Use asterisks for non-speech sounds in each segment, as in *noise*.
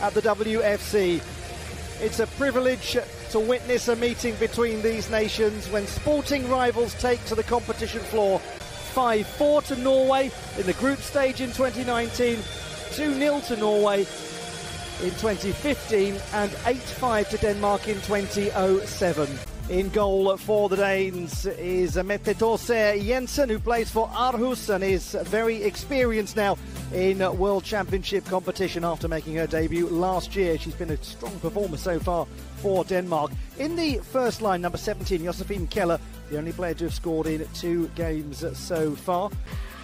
at the WFC. It's a privilege to witness a meeting between these nations when sporting rivals take to the competition floor. 5 4 to Norway in the group stage in 2019, 2 0 to Norway in 2015, and 8 5 to Denmark in 2007. In goal for the Danes is Mette Thorse Jensen, who plays for Aarhus and is very experienced now in World Championship competition after making her debut last year. She's been a strong performer so far for Denmark. In the first line, number 17, Josephine Keller, the only player to have scored in two games so far.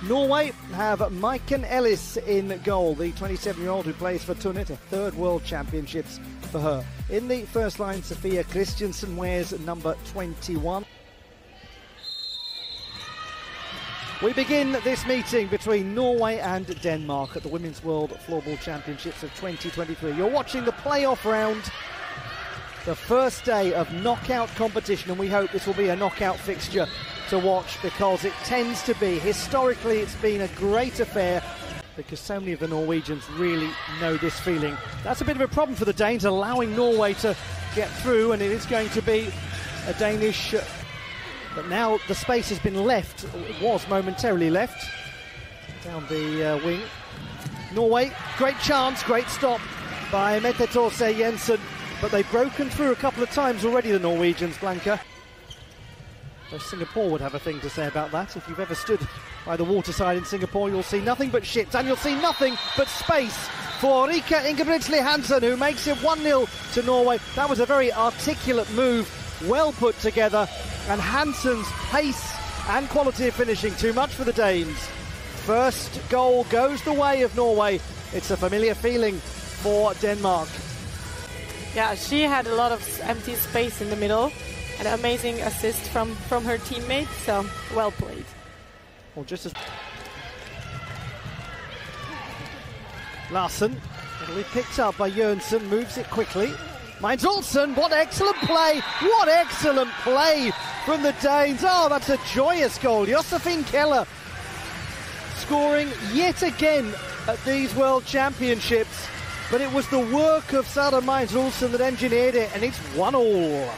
Norway have Maiken Ellis in goal, the 27 year old who plays for Tunet, a third World Championships for her. In the first line, Sophia Christiansen wears number 21. We begin this meeting between Norway and Denmark at the Women's World Floorball Championships of 2023. You're watching the playoff round, the first day of knockout competition, and we hope this will be a knockout fixture to watch because it tends to be, historically, it's been a great affair because so many of the Norwegians really know this feeling. That's a bit of a problem for the Danes, allowing Norway to get through, and it is going to be a Danish but now the space has been left, was momentarily left, down the uh, wing. Norway, great chance, great stop by Mette Thorse Jensen, but they've broken through a couple of times already, the Norwegians, Blanka. Singapore would have a thing to say about that. If you've ever stood by the waterside in Singapore, you'll see nothing but ships, and you'll see nothing but space for Rikke Ingebrigtsen Hansen, who makes it 1-0 to Norway. That was a very articulate move, well put together, and Hansen's pace and quality of finishing too much for the Danes. First goal goes the way of Norway. It's a familiar feeling for Denmark. Yeah, she had a lot of empty space in the middle. An amazing assist from, from her teammate, so well played. Well, just as Larsen, it'll be picked up by Jørgensen, moves it quickly. Mines Olsen, what excellent play! What excellent play from the Danes. Oh, that's a joyous goal. Josephine Keller scoring yet again at these World Championships. But it was the work of Sara Mines Olsen that engineered it, and it's one all.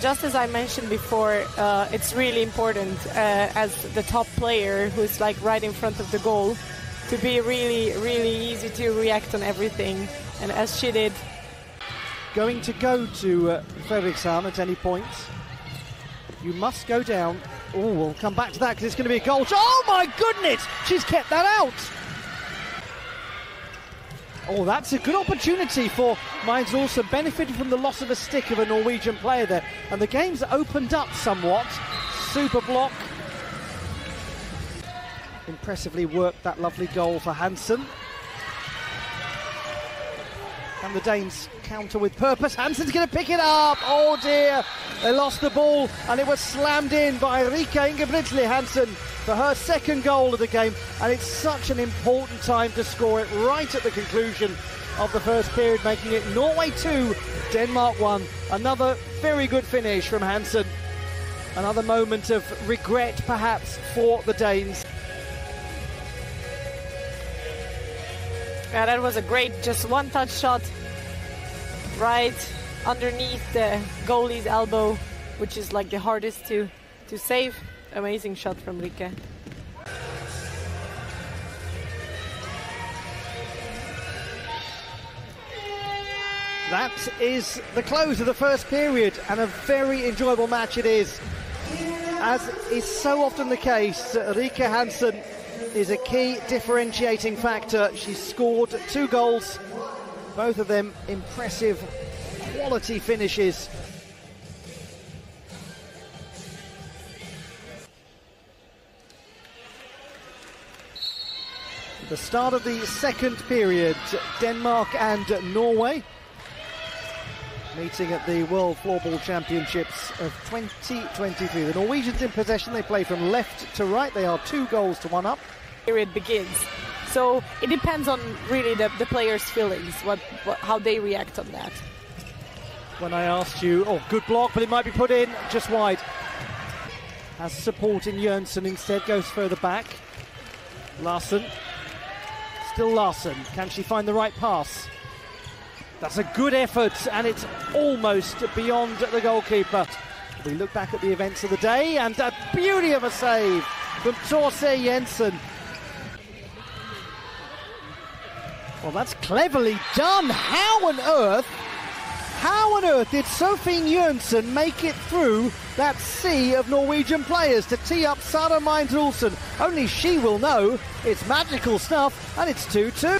Just as I mentioned before, uh, it's really important uh, as the top player who's like right in front of the goal to be really, really easy to react on everything. And as she did, going to go to uh, at any point. You must go down. Oh, we'll come back to that because it's going to be a goal. Oh my goodness! She's kept that out. Oh, that's a good opportunity for Mines also benefited from the loss of a stick of a Norwegian player there. And the game's opened up somewhat. Super block. Impressively worked that lovely goal for Hansen. And the Danes counter with purpose. Hansen's going to pick it up. Oh dear. They lost the ball and it was slammed in by Rikke Ingebrigtsen Hansen for her second goal of the game. And it's such an important time to score it right at the conclusion of the first period, making it Norway 2, Denmark 1. Another very good finish from Hansen. Another moment of regret, perhaps, for the Danes. Yeah, that was a great, just one touch shot right underneath the goalie's elbow, which is like the hardest to, to save. Amazing shot from Rikke. That is the close of the first period, and a very enjoyable match it is. As is so often the case, Rikke Hansen is a key differentiating factor. She scored two goals, both of them impressive quality finishes. The start of the second period, Denmark and Norway meeting at the World Floorball Championships of 2023. The Norwegians in possession, they play from left to right, they are two goals to one up. Period begins. So it depends on really the, the players' feelings, what, what, how they react on that. When I asked you, oh, good block, but it might be put in just wide. Has support in Jørgensen instead, goes further back. Larsen Still Larsen. Can she find the right pass? That's a good effort, and it's almost beyond the goalkeeper. We look back at the events of the day, and a beauty of a save from Torse Jensen. Well, that's cleverly done. How on earth, how on earth did Sophie Jensen make it through that sea of Norwegian players to tee up Sara Mines Olsen? Only she will know. It's magical stuff, and it's 2 2.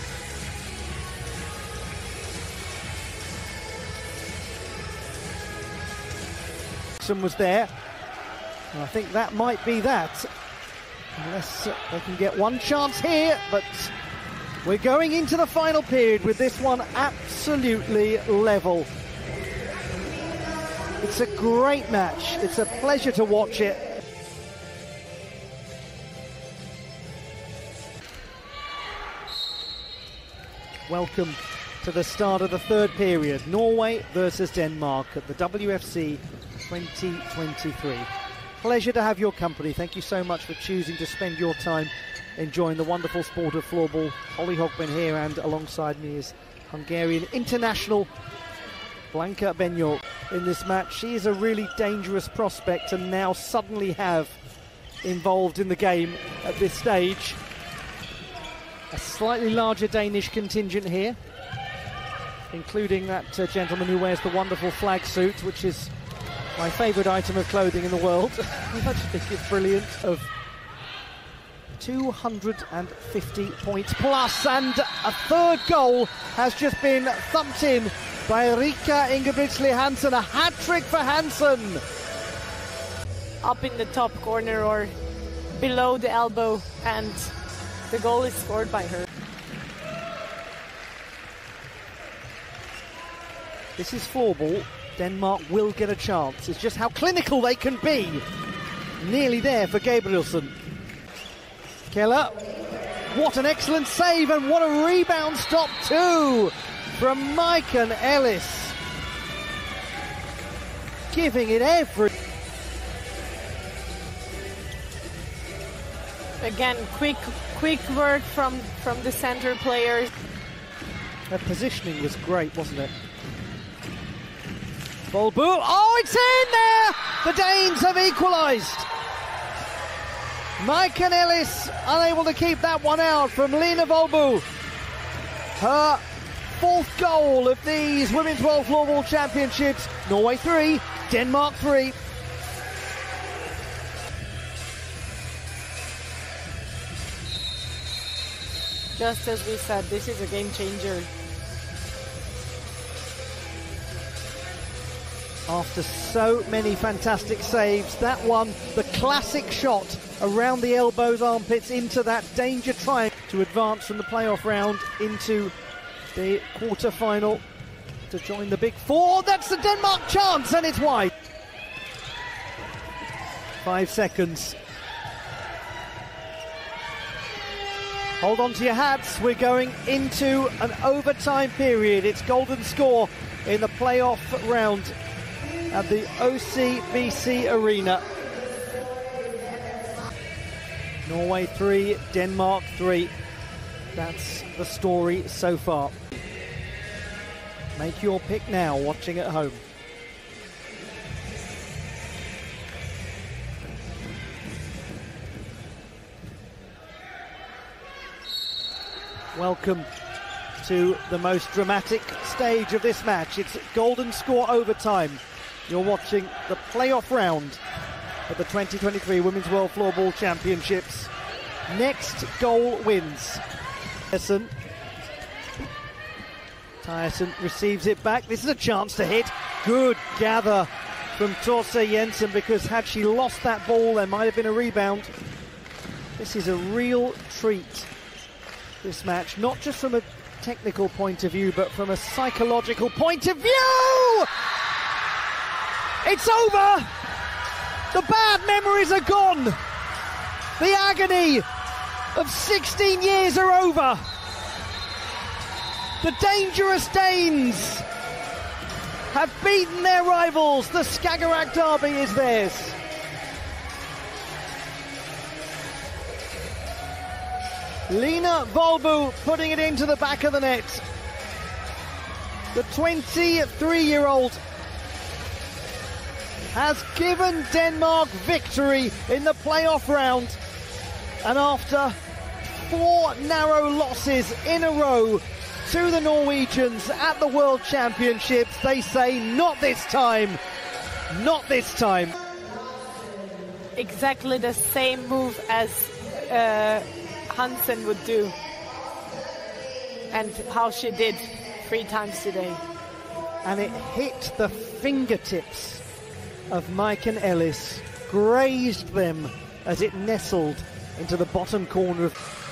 was there. And I think that might be that. Unless uh, they can get one chance here, but we're going into the final period with this one absolutely level. It's a great match. It's a pleasure to watch it. Welcome to the start of the third period. Norway versus Denmark at the WFC 2023. Pleasure to have your company. Thank you so much for choosing to spend your time enjoying the wonderful sport of floorball. Holly Hogben here, and alongside me is Hungarian international Blanka Benyok in this match. She is a really dangerous prospect and now suddenly have involved in the game at this stage. A slightly larger Danish contingent here, including that uh, gentleman who wears the wonderful flag suit, which is my favourite item of clothing in the world. *laughs* I just think it's brilliant. Of 250 points plus, and a third goal has just been thumped in by Rikke Ingebrigtsen Hansen. A hat trick for Hansen. Up in the top corner or below the elbow, and the goal is scored by her. This is floorball. Denmark will get a chance. It's just how clinical they can be. Nearly there for Gabrielsen. Keller. What an excellent save and what a rebound stop too from Maiken Ellis. Giving it every... Again, quick quick work from, from the center players. Her positioning was great, wasn't it? Volbu. Oh, it's in there! The Danes have equalised. Maiken Ellis unable to keep that one out from Lena Volbu. Her fourth goal of these Women's World Floorball Championships. Norway 3, Denmark 3. Just as we said, this is a game changer. after so many fantastic saves. That one, the classic shot around the elbows, armpits into that danger triangle to advance from the playoff round into the quarter final to join the big four. That's the Denmark chance, and it's wide. Five seconds. Hold on to your hats. We're going into an overtime period. It's golden score in the playoff round at the OCBC Arena. Norway 3, Denmark 3. That's the story so far. Make your pick now, watching at home. Welcome to the most dramatic stage of this match. It's golden score overtime. You're watching the playoff round of the 2023 Women's World Floorball Championships. Next goal wins. Tyson receives it back. This is a chance to hit. Good gather from Torse Jensen because had she lost that ball, there might have been a rebound. This is a real treat, this match, not just from a technical point of view, but from a psychological point of view! It's over! The bad memories are gone! The agony of 16 years are over! The dangerous Danes have beaten their rivals. The Skagerrak Derby is theirs. Lena Volbu putting it into the back of the net. The 23 year old has given Denmark victory in the playoff round. And after four narrow losses in a row to the Norwegians at the World Championships, they say, not this time, not this time. Exactly the same move as uh, Hansen would do, and how she did three times today. And it hit the fingertips of Maiken Ellis, grazed them as it nestled into the bottom corner of